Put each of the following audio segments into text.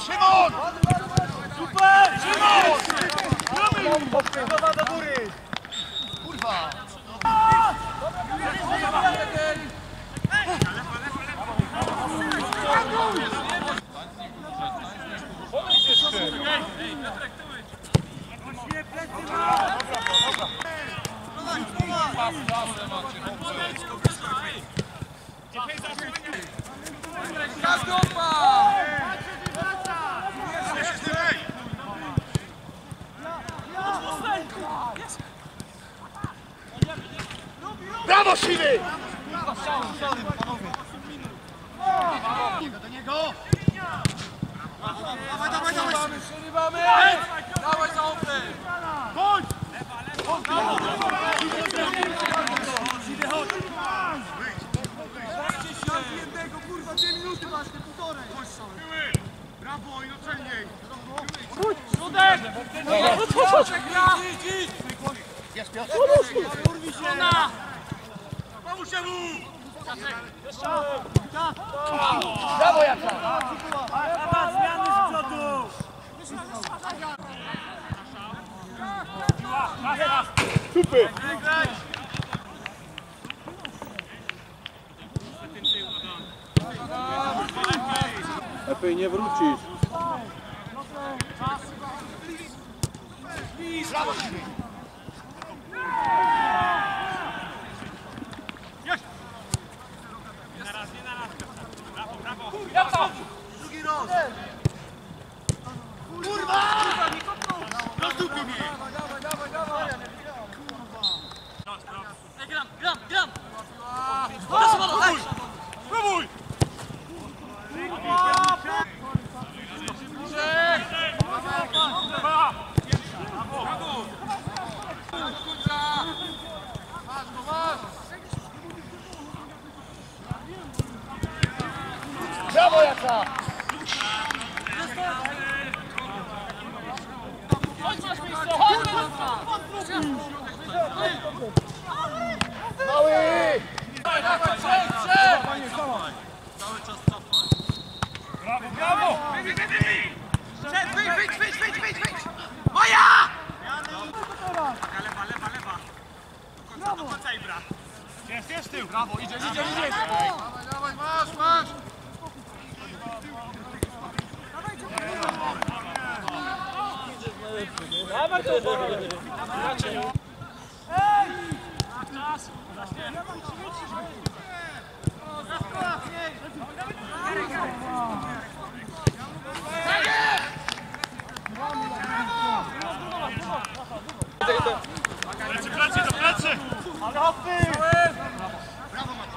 Szymon! Super! Szymon! Głowa do góry! Kurwa! Brawo, Siwy! Do niego! Dawaj, dawaj, dawaj! Przerywamy! Dawaj za opę! Chodź! jednego, kurwa, dwie minuty masz, nie półtorej! Brawo, i celniej! Środek! Gra! Idź, idź! Jest Piotr! Ona! Pomóż mu! Brawo, Jaka! Dawaj, zmiany z przodu! Super! Lepiej nie wrócisz. Brawo, Siwy! Drugi roz! Kurwa! Rozdupie mnie! Dawaj, dawaj, dawaj! Ej, gram, gram, gram! Proszę bardzo, daj! Spróbuj! Masz go, masz! Brawo! Chodź, Mały! Dawaj, dawaj, przejdź, przejdź! Brawo! Wyjdź, wyjdź, wyjdź, wyjdź, wyjdź, wyjdź! Moja! Lewa, lewa, lewa. Do końca, do końca i bra. Jest, jest tył! Brawo, idzie, idzie, idzie! Dawaj, dawaj, masz, masz! Plecy, plecy, do plecy! Ale hopy!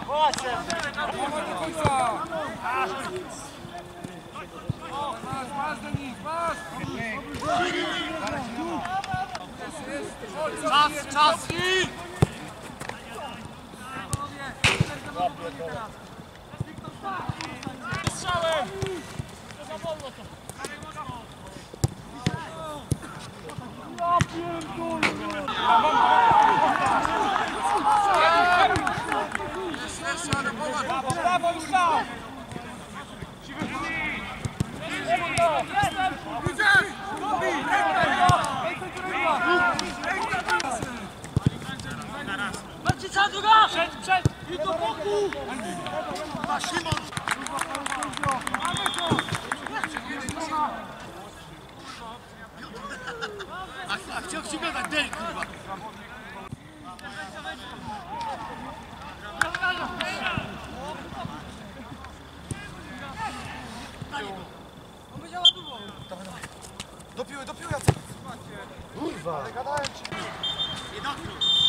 Właśnie! Dawaj do końca! Masz, masz do nich, masz! Czas, czas. Strzałem! To za wolno to. Ja pierdolę! Połat! Brawo, brawo, już tam! Jestem! Idziesz! Robi! Marcica, druga! Przed, przed! I do boku! Ma Szymon! Mamy to! A, chciał ci gadać, dej, kurwa! Do piły, do piły, Jacek! Kurwa! Ale gadałem ci!